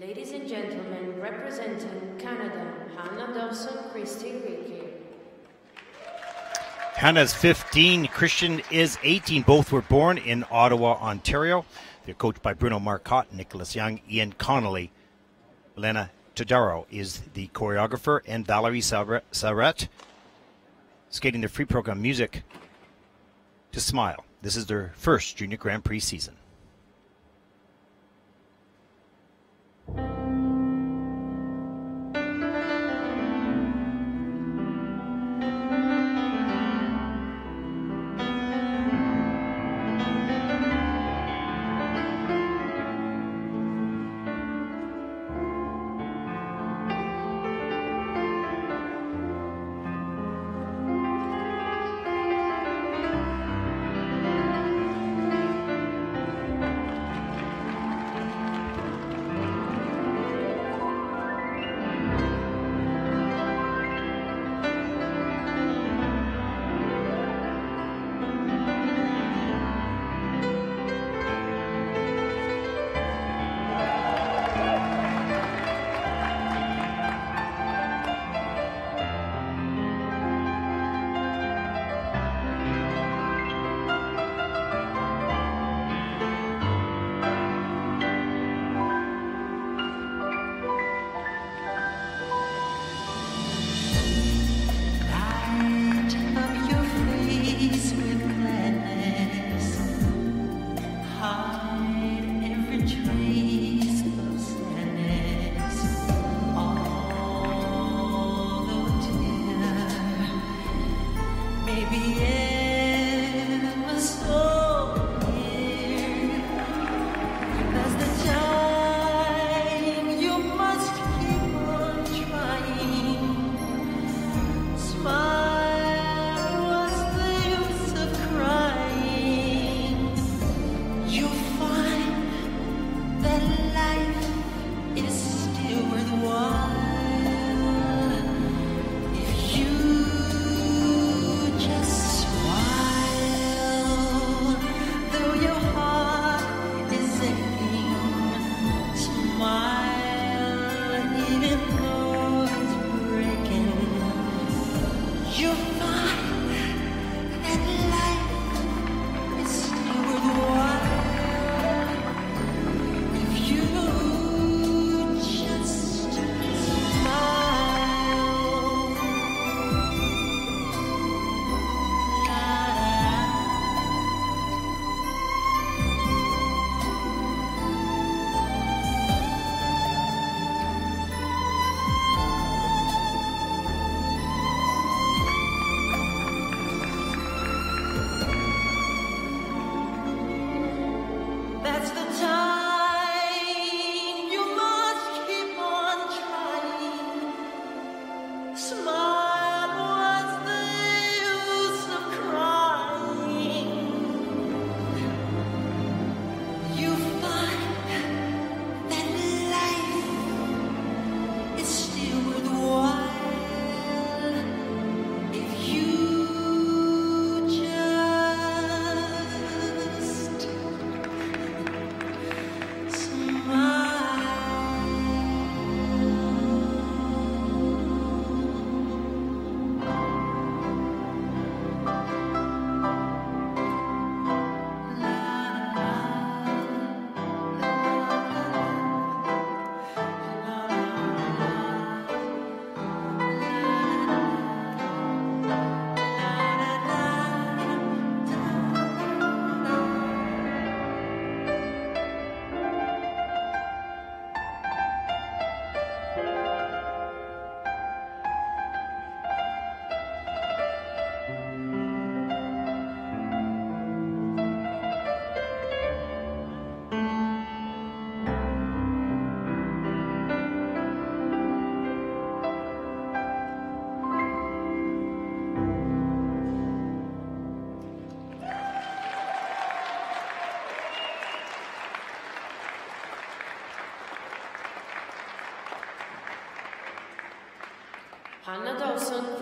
Ladies and gentlemen, representing Canada, Hannah Dawson, Christian Reekie. Hannah's 15, Christian is 18. Both were born in Ottawa, Ontario. They're coached by Bruno Marcotte, Nicholas Young, Ian Connolly. Elena Todaro is the choreographer, and Valerie Sarret skating the free program music to Smile. This is their first Junior Grand Prix season.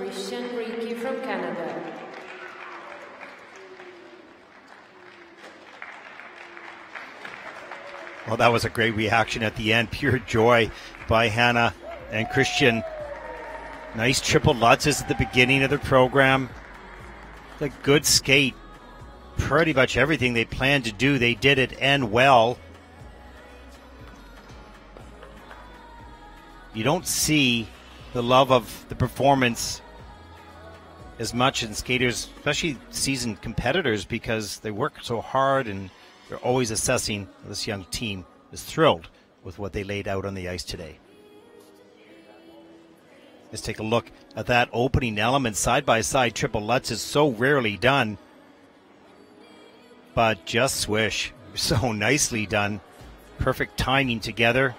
Christian Reekie from Canada. Well, that was a great reaction at the end. Pure joy by Hannah and Christian. Nice triple Lutzes at the beginning of the program. The good skate. Pretty much everything they planned to do, they did it and well. You don't see the love of the performance as much in skaters, especially seasoned competitors, because they work so hard and they're always assessing. This young team is thrilled with what they laid out on the ice today. Let's take a look at that opening element side by side triple Lutz is so rarely done, but just swish. So nicely done. Perfect timing together.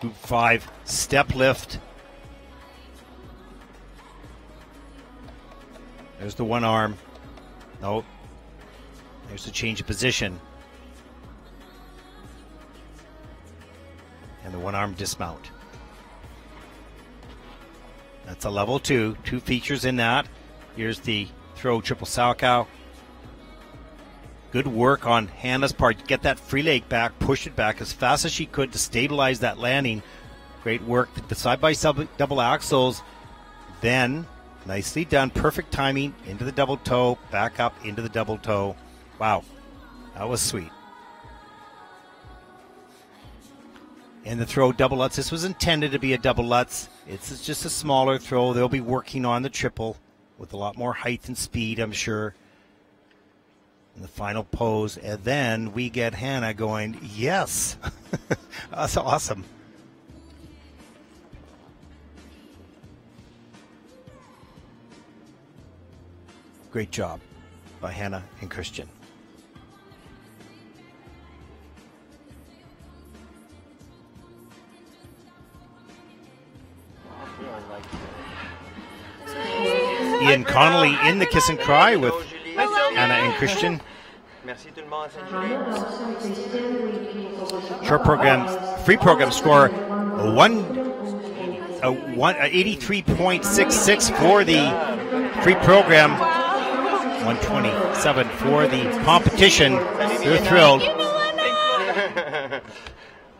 Group five step lift. There's the one arm. No. There's the change of position. And the one arm dismount. That's a level two. Two features in that. Here's the throw triple Salchow. Good work on Hannah's part. Get that free leg back, push it back as fast as she could to stabilize that landing. Great work. The side by side double axels. Then, nicely done. Perfect timing into the double toe, back up into the double toe. Wow. That was sweet. And the throw double Lutz. This was intended to be a double Lutz. It's just a smaller throw. They'll be working on the triple with a lot more height and speed, I'm sure. In the final pose. And then we get Hannah going, yes. That's awesome. Great job by Hannah and Christian. Ian Connolly in the kiss and cry with Hannah and Christian. Short program, free program score one, a one, eighty three point six six for the free program. 127 for the competition. They're thrilled.